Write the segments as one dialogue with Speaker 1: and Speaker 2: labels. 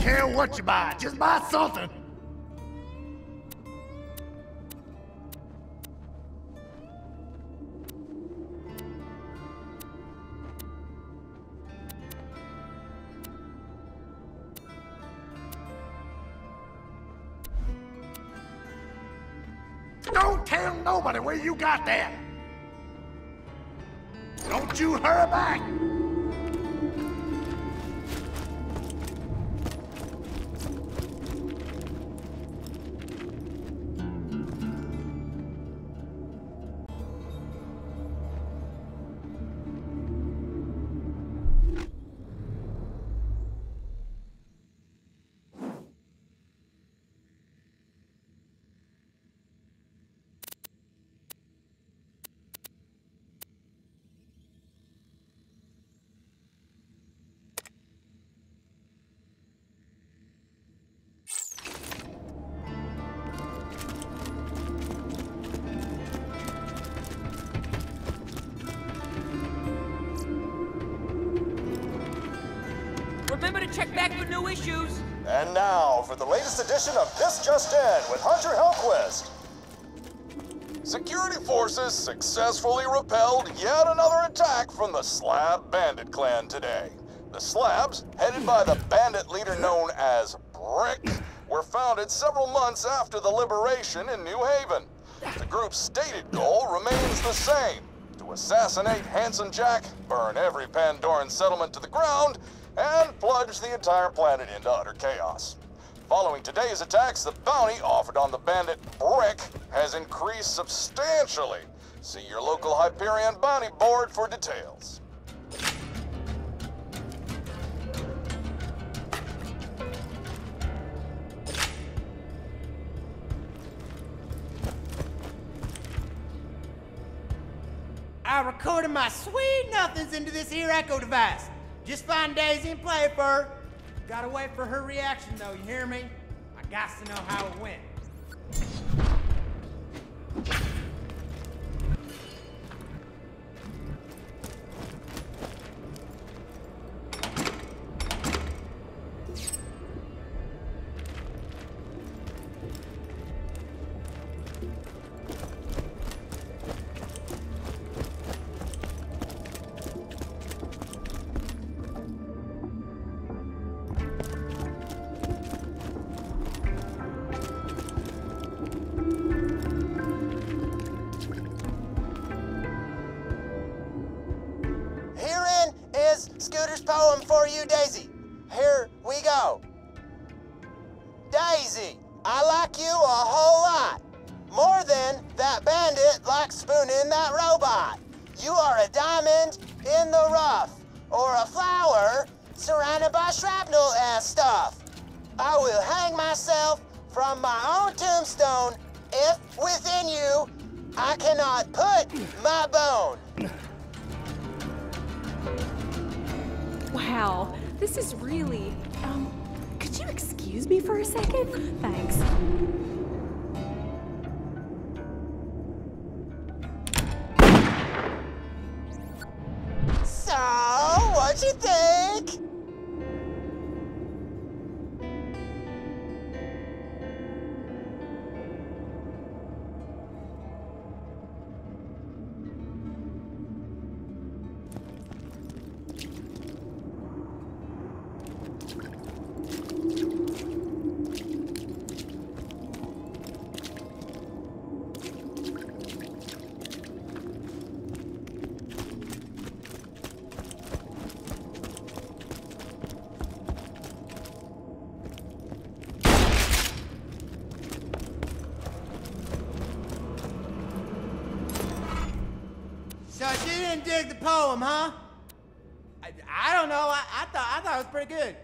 Speaker 1: care what you buy, just buy something. Don't tell nobody where you got that. Don't you hurry back.
Speaker 2: Check back for new issues.
Speaker 3: And now for the latest edition of This Just In with Hunter Hellquist. Security forces successfully repelled yet another attack from the Slab Bandit clan today. The Slabs, headed by the bandit leader known as Brick, were founded several months after the liberation in New Haven. The group's stated goal remains the same to assassinate Handsome Jack, burn every Pandoran settlement to the ground, and plunge the entire planet into utter chaos. Following today's attacks, the bounty offered on the bandit Brick has increased substantially. See your local Hyperion bounty board for details.
Speaker 4: I recorded my sweet nothings into this here echo device. Just find Daisy and play for her. Gotta wait for her reaction though, you hear me? I got to know how it went.
Speaker 5: Like you a whole lot. More than that bandit likes spooning that robot. You are a diamond in the rough, or a flower surrounded by shrapnel and stuff. I will hang myself from my own tombstone if within you I cannot put my bone.
Speaker 6: Wow, this is really. Um, excuse me for a second? Thanks.
Speaker 5: So, what you think?
Speaker 4: So she didn't dig the poem, huh? I, I don't know. I, I thought I thought it was pretty good.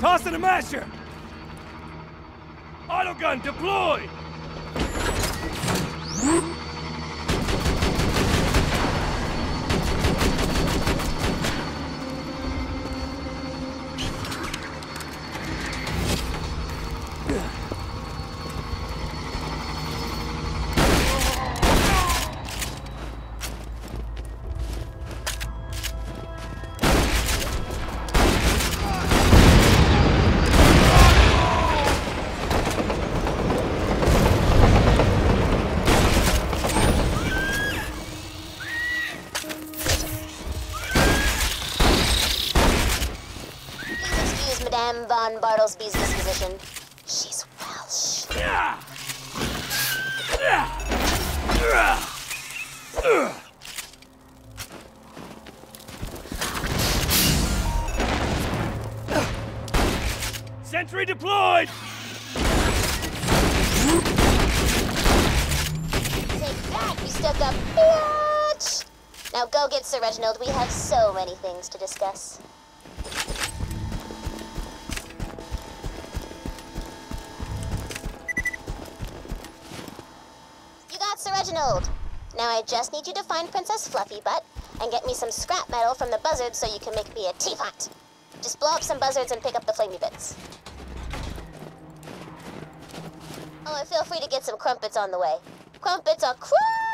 Speaker 7: Toss it to Masher! Autogun deployed!
Speaker 8: Madame von Bartlesby's disposition. She's Welsh.
Speaker 7: Sentry deployed!
Speaker 8: Take that, you stuck-up bitch! Now go get Sir Reginald. We have so many things to discuss. Reginald. Now I just need you to find Princess Fluffy Butt and get me some scrap metal from the buzzards so you can make me a teapot. Just blow up some buzzards and pick up the flamey bits. Oh, and feel free to get some crumpets on the way. Crumpets are crumpets!